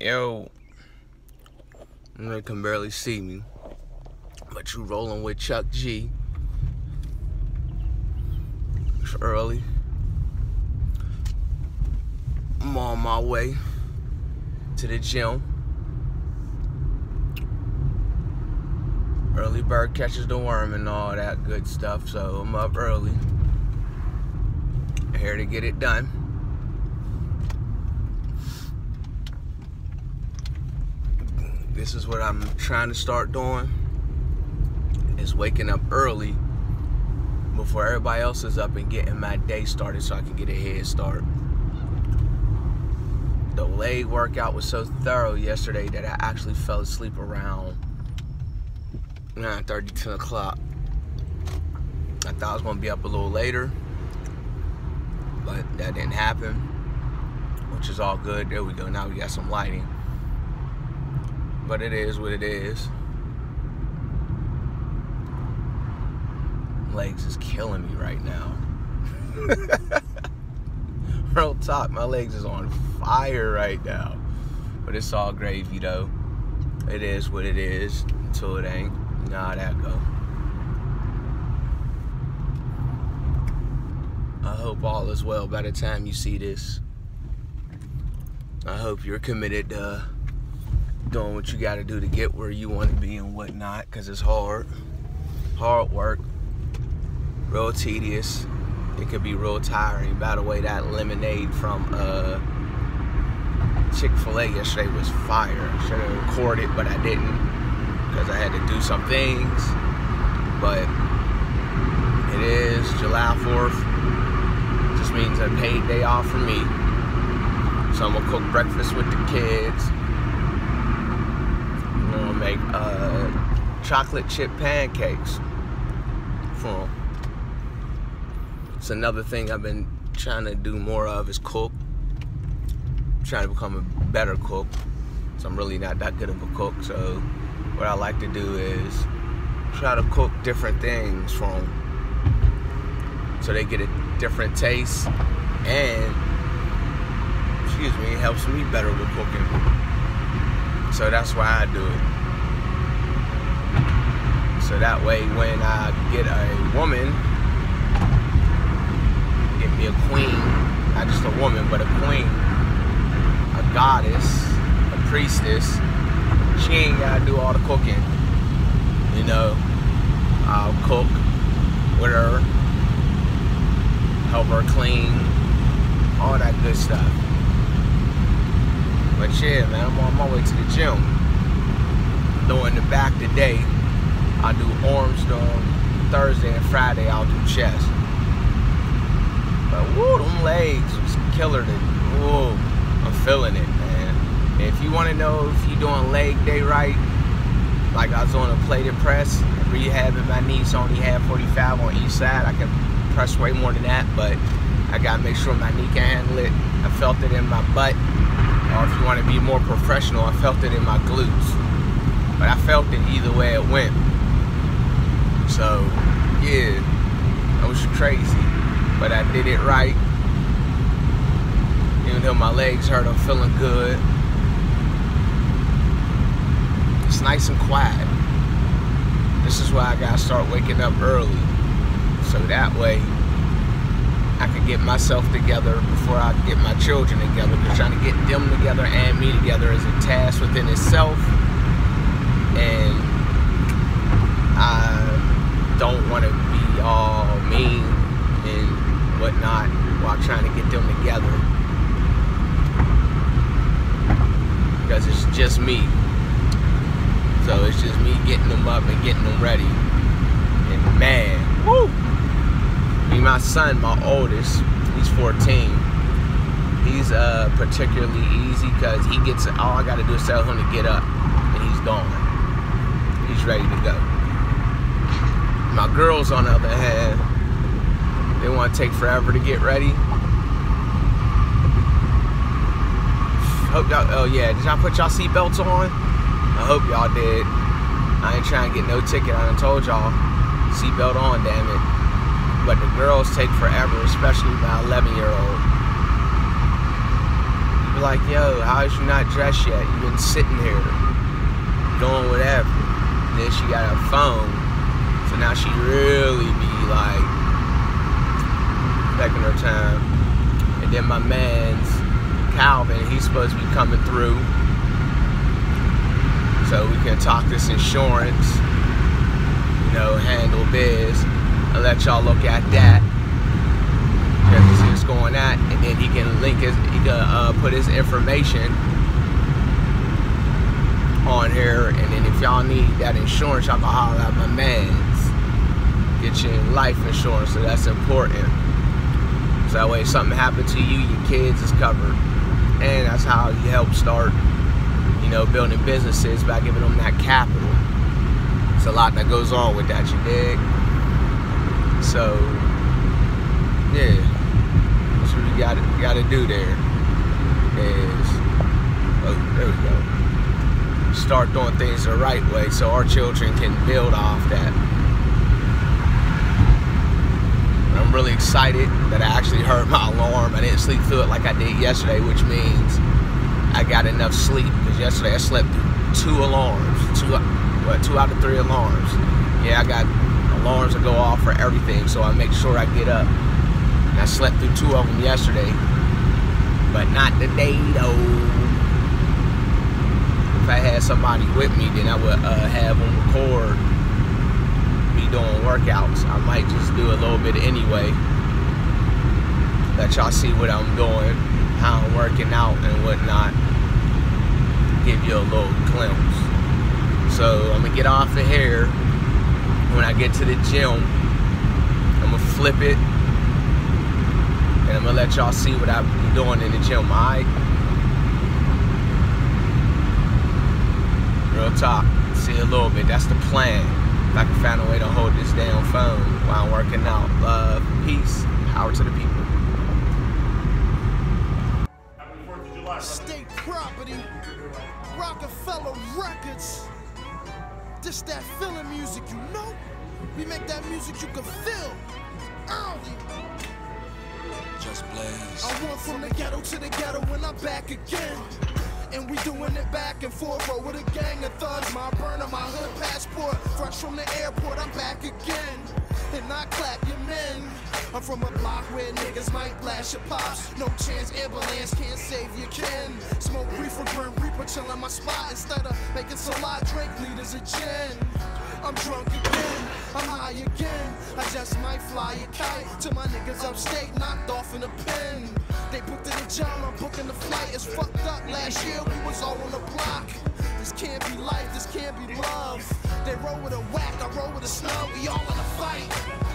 Yo, they can barely see me, but you rolling with Chuck G. It's early. I'm on my way to the gym. Early bird catches the worm and all that good stuff, so I'm up early. Here to get it done. This is what I'm trying to start doing is waking up early before everybody else is up and getting my day started so I can get a head start. The leg workout was so thorough yesterday that I actually fell asleep around 9:30, 10 o'clock. I thought I was gonna be up a little later, but that didn't happen, which is all good. There we go. Now we got some lighting but it is what it is. Legs is killing me right now. Real talk, my legs is on fire right now. But it's all gravy though. It is what it is until it ain't. Nah, that go. I hope all is well by the time you see this. I hope you're committed to doing what you got to do to get where you want to be and whatnot because it's hard. Hard work. Real tedious. It could be real tiring. By the way that lemonade from uh, chick-fil-a yesterday was fire. Should have recorded but i didn't because i had to do some things. But it is july 4th just means a paid day off for me. So i'm gonna cook breakfast with the kids make uh, chocolate chip pancakes for them. It's another thing I've been trying to do more of is cook. I'm trying to become a better cook. So I'm really not that good of a cook. So what I like to do is try to cook different things for them so they get a different taste and excuse me, it helps me better with cooking. So that's why I do it. So that way, when I get a woman, get me a queen, not just a woman, but a queen, a goddess, a priestess, she ain't gotta do all the cooking. You know, I'll cook with her, help her clean, all that good stuff. But yeah, man, I'm on my way to the gym. Doing the back today. I do arms on Thursday and Friday. I'll do chest. But woo, them legs was killer. To, woo, I'm feeling it, man. If you want to know if you're doing leg day right, like I was on a plated press, rehabbing my knees only had 45 on each side. I can press way more than that, but I gotta make sure my knee can handle it. I felt it in my butt, or if you want to be more professional, I felt it in my glutes. But I felt it either way it went. So, yeah, that was crazy. But I did it right. Even though my legs hurt, I'm feeling good. It's nice and quiet. This is why I gotta start waking up early. So that way, I can get myself together before I get my children together. Because trying to get them together and me together is a task within itself. And I don't want to be all mean and whatnot while trying to get them together. Because it's just me. So it's just me getting them up and getting them ready. And man, woo! Me, my son, my oldest, he's 14. He's uh, particularly easy because he gets all I got to do is tell him to get up, and he's gone. He's ready to go. My girls, on the other hand, they want to take forever to get ready. Hope y'all, oh yeah, did y'all put y'all seatbelts on? I hope y'all did. I ain't trying to get no ticket. I done told y'all, seatbelt on, damn it. But the girls take forever, especially my 11 year old. be like, yo, how is you not dressed yet? You've been sitting here doing whatever. And then she got a phone. Now she really be like taking her time. And then my man's Calvin, he's supposed to be coming through. So we can talk this insurance, you know, handle biz. I'll let y'all look at that. See what's going on, and then he can link his, he can uh, put his information on here, and then if y'all need that insurance, y'all can holler at my man's. Get you life insurance, so that's important. So that way, if something happened to you, your kids is covered, and that's how you help start, you know, building businesses by giving them that capital. It's a lot that goes on with that, you dig? So, yeah, that's what you gotta gotta do there. Is oh, there we go. Start doing things the right way so our children can build off that. I'm really excited that I actually heard my alarm. I didn't sleep through it like I did yesterday, which means I got enough sleep because yesterday I slept through two alarms, two what, two out of three alarms. Yeah, I got alarms that go off for everything, so I make sure I get up. And I slept through two of them yesterday, but not today though. If I had somebody with me, then I would uh, have them record me doing workouts. I might just do a little bit anyway. Let y'all see what I'm doing, how I'm working out and whatnot. Give you a little glimpse. So I'm gonna get off of here when I get to the gym, I'm gonna flip it and I'm gonna let y'all see what I'm doing in the gym, alright? Real talk, see a little bit, that's the plan. If I can find a way to hold this damn phone while I'm working out. Love, peace, power to the people. State property, Roc-A-Fella Records. This that feeling music, you know? We make that music you can feel early. Just blaze. I went from the ghetto to the ghetto when I'm back again. And we doing it back and forth, bro, with a gang of thugs. My burner, my hood passport. Fresh from the airport, I'm back again. And I clap your men. I'm from a block where niggas might blast your pops. No chance, ambulance can't save your kin. Smoke reefer, grim reaper, chill in my spot. Instead of making salad, drink liters of gin. I'm drunk again, I'm high again. I just might fly a kite to my niggas upstate, knocked off in a pen. They booked in the jail, I'm booking the flight. It's fucked up. Last year we was all on the block. This can't be life, this can't be love. They roll with a whack, I roll with a snub. We all in a fight.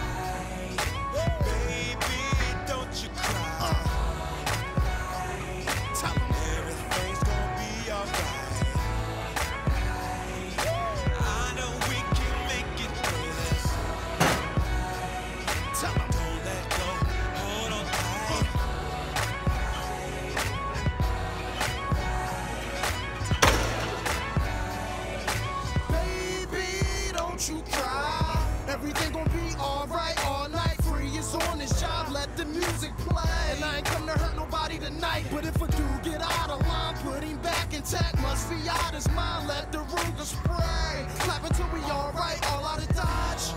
You cry. Everything gonna be alright all night. Free is on this job, let the music play. And I ain't come to hurt nobody tonight. But if a dude get out of line, put him back intact. Must be out his mind, let the Ruger spray. Clap until we alright, all out of dodge.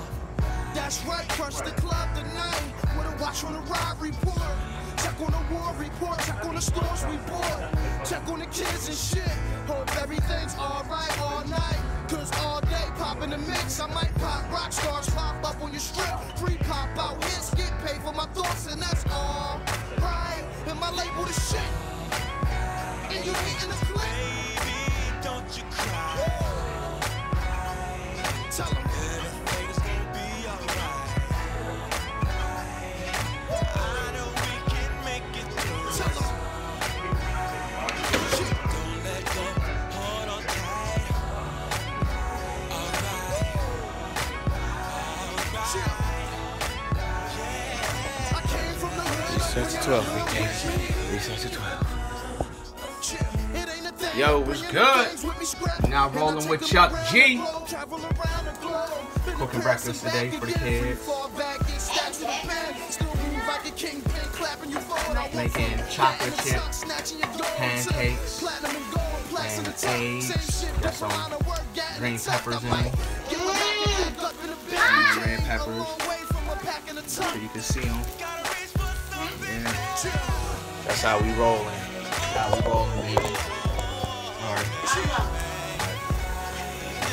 That's right, crush the club tonight. With a watch on the ride report. Check on the war report, check on the stores we bought. Check on the kids and shit. Hope everything's alright all night. Cause all day pop the mix. I might pop rock stars, pop up on your strip. Free pop out hits, get paid for my thoughts, and that's all right. Now rolling with Chuck G. Cooking breakfast today for the kids. Kingpin clapping you forward. I want Making chocolate chip tuck, snatching your gold pancakes and gold plaques in the and tuck. eggs. Got some behind the work, got green in the tuck. peppers in might it. give a back and back up in the bed. Ah! Red peppers. a long way from a pack in the tuck. So you can see them. Gotta reach for something. Yeah. That's how we rolling. How we rolling, baby. Alright.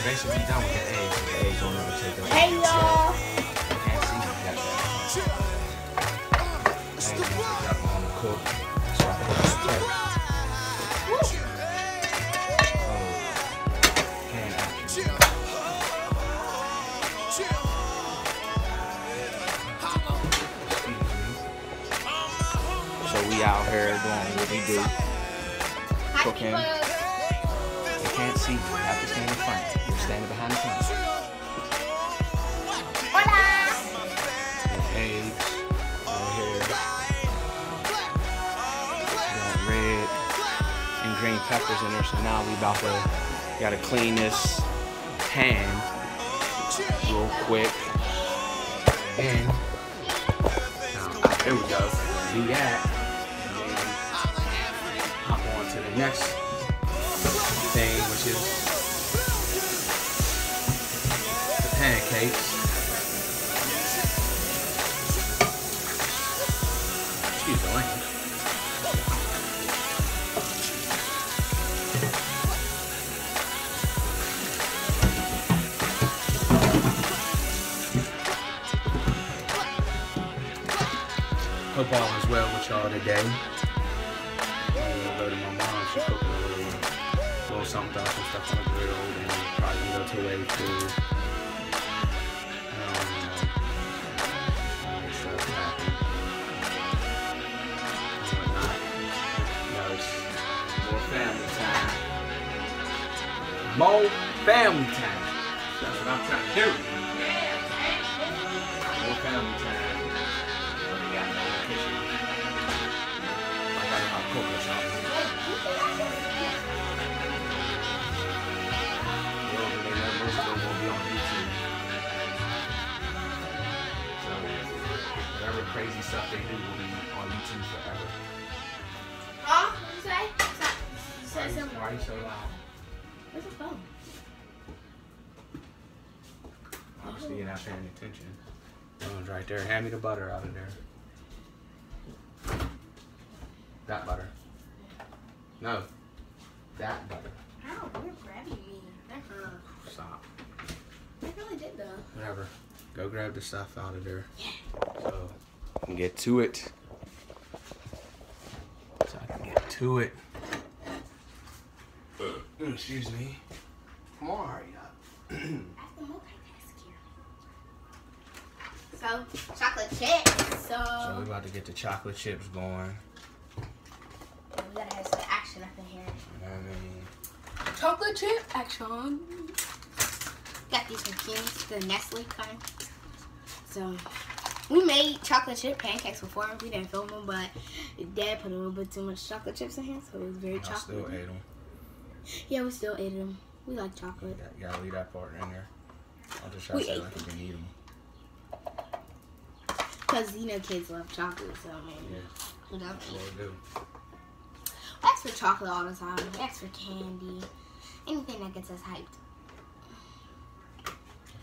Basically done with the. The will never take up. Hey y'all. Can't see you got that. It's the Eggs rock. up on the cook. So I put them first. Can actually. Excuse me. So we out here doing what we do. Cooking. They can't see. You have to stand in front. You're standing behind the camera. With eggs. Right here. Got red and green peppers in there. So now we about to gotta clean this pan real quick. And now, there we go. Do that. Hop on to the next thing, which is pancakes. Excuse the language. Hope all is well with y'all today. I'm gonna go to my mom. She's cooking a little, little something, some stuff on the grill, and probably go to. Um, More family time. That's what I'm trying to do. More family time. But they got no kitchen. Like I know how to cook or something. Well, they know most of them won't be on YouTube. So, whatever crazy stuff they do will be on YouTube forever. Huh? What you say? Stop. You said are something. why are you so loud? Where's the phone? Obviously, you're not paying attention. Phone's right there. Hand me the butter out of there. That butter. No. That butter. Ow, you're grabbing me. That hurt. Stop. I really did though. Whatever. Go grab the stuff out of there. Yeah. So get to it. So I can get to it. Uh, excuse me. Come on, hurry up. I have to multitask here. So, chocolate chips. So, So we're about to get the chocolate chips going. we gotta have some action up in here. I mean, Chocolate chip action. Got these from King's, the Nestle kind. So, we made chocolate chip pancakes before. We didn't film them, but Dad put a little bit too much chocolate chips in here, so it was very I still chocolate. ate them. Yeah, we still ate them. We like chocolate. You gotta leave that part in there. I'll just try We to say like you can eat them. Because, you know, kids love chocolate, so I mean, Yeah, that's what do. We ask for chocolate all the time. We ask for candy. Anything that gets us hyped.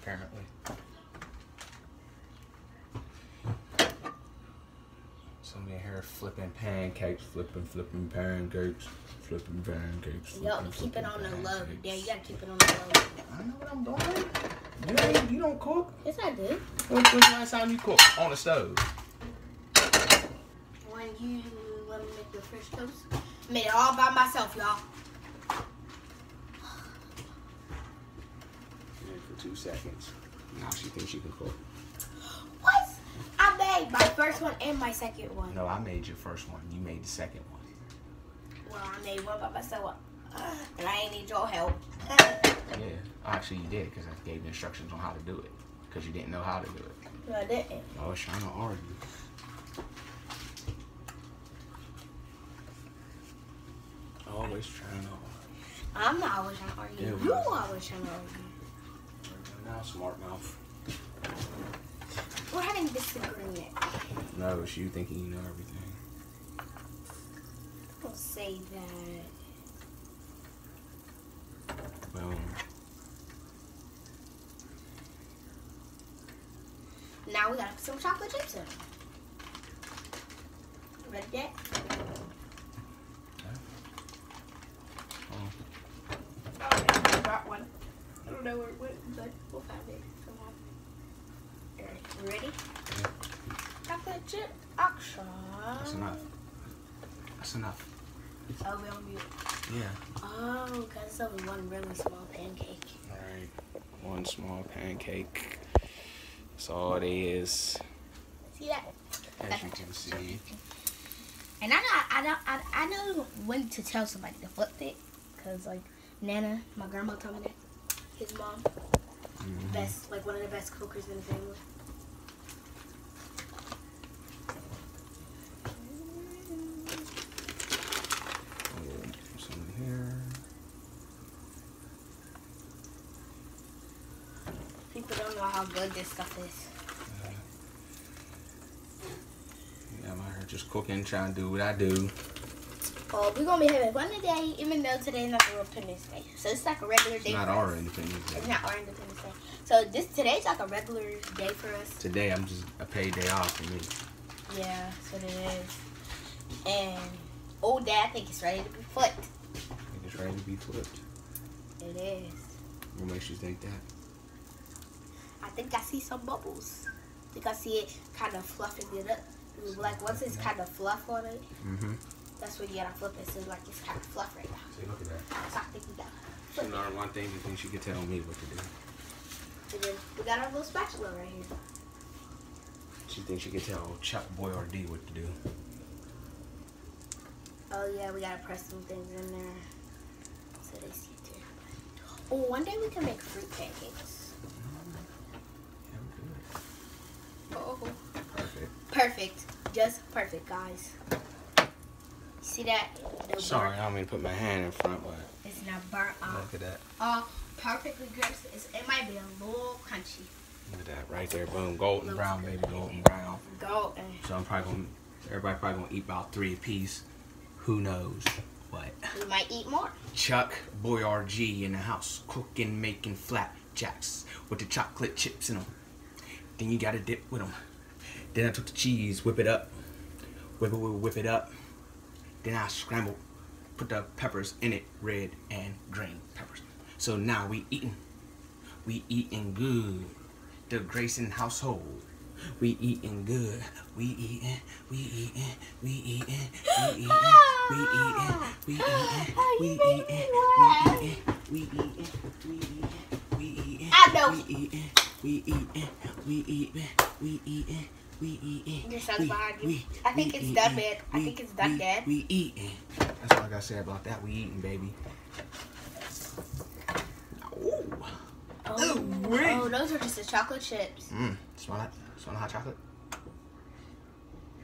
Apparently. Somebody in here flipping pancakes, flipping, flipping pancakes, flipping pancakes. Yo, flipping, keep it flipping on the low. Yeah, you gotta keep it on the low. I know what I'm doing. You ain't, you don't cook. Yes, I did. When, when's the last time you cooked on the stove? When you let me make your French toast. Made it all by myself, y'all. For two seconds. Now she thinks she can cook. Made my first one and my second one. No, I made your first one. You made the second one. Well, I made one by myself. Uh, and I ain't need your help. Yeah, actually you did because I gave you instructions on how to do it because you didn't know how to do it. No, I didn't. I was trying to argue. Always trying to argue. I'm not always trying to argue. Yeah, you always trying to argue. Now, smart mouth. We're having disagreement. No, it's you thinking you know everything. Don't say that. Boom. Now we gotta put some chocolate chips in. Ready, Dad? Oh, I got one. I don't know where it went, but we'll find it somehow. Alright, you ready? Chocolate chip action. That's enough. That's enough. Oh, we on mute. Yeah. Oh, because it's only one really small pancake. Alright. One small pancake. That's all it is. See that? As you can see. And I know, I know, I, I know when to tell somebody to flip it, cause like Nana, my grandma told me that. His mom, Mhm. best, like one of the best cookers in the family. Oh, Some here. People how good this stuff is. Yeah, I'm out here just cooking, trying to do what I do. Well, we're gonna be having fun today, even though today's not the real Independence Day. So it's like a regular It's day. not our. Independence It's Day. not our Independence Day. So this today's like a regular day for us. Today, I'm just a paid day off for me. Yeah, that's what it is. And old dad think it's ready to be flipped. I think it's ready to be flipped. It is. What makes you think that? I think I see some bubbles. I think I see it kind of fluffing it up. Like once it's kind of fluff on it, Mm-hmm. that's when you gotta flip it. So like it's kind of fluff right now. See, look at that. So I think we gotta So flip now one thing you think she could tell me what to do. And then we got our little spatula right here. She thinks she could tell Chuck Boyardee what to do. Oh yeah, we gotta press some things in there so they see too. Oh, one day we can make fruit pancakes. Yeah, we Oh, do it. Perfect. just perfect, guys. See that? The Sorry, I don't mean to put my hand in front, but It's not burnt uh, off. look at that. Oh, perfectly crisp. It's, it might be a little crunchy. Look at that right there. Boom. Golden brown, baby. Golden brown. Golden. So I'm probably gonna, everybody probably gonna eat about three apiece. Who knows what? we might eat more. Chuck Boyardee in the house, cooking, making flapjacks with the chocolate chips in them. Then you gotta dip with them. Then I took the cheese, whip it up, whip it, whip it, whip it up. Then I scrambled, put the peppers in it, red and green peppers. So now we eating, we eating good. The Grayson household. We eating good. We eating. We eating. We eating. We eating. We eating. We eating. We eating. We eating. We eating. We eating. We eating. We eating. We eating. We eating. We eating. We eating. Your son's We- behind you. we- I think it's done, eating. man. I think it's done, we- Dad. We eating. That's all I gotta say about that. We eating, baby. Ooh. Oh, wait. oh, those are just the chocolate chips. Mmm. Smell that? Smell the hot chocolate?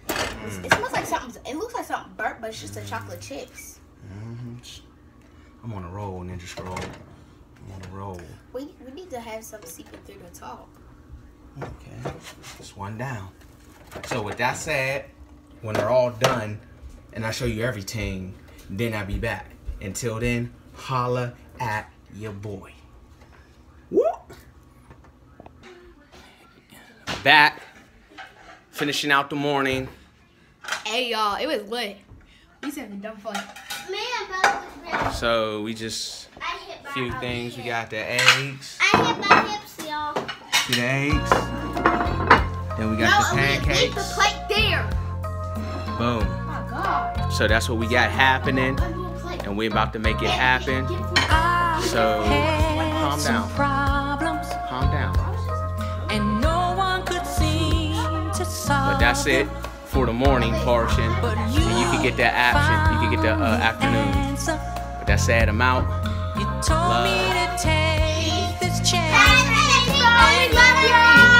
It's- It smells like something. It looks like something burnt, but it's just the chocolate chips. Mm-hmm. I'm on a roll, Ninja Scroll. I'm on a roll. We we need to have some seeping through the top. Okay. Just one down. So with that said, when they're all done and I show you everything, then I'll be back. Until then, holla at your boy. Woo! Back. Finishing out the morning. Hey y'all, it was lit. We said the dumb fun. So we just a few things. We got the eggs. I hit my hips, y'all. See the eggs. Then we got the leave the plate there. Boom. Oh my god. So that's what we got happening, Let me a plate. and we're about to make it happen. So calm down, Problems calm down. and no one could seem to solve. But that's it for the morning portion. But And you can get that action. You can get the uh, afternoon. But that said, I'm out. You told me to take this chair. I Love.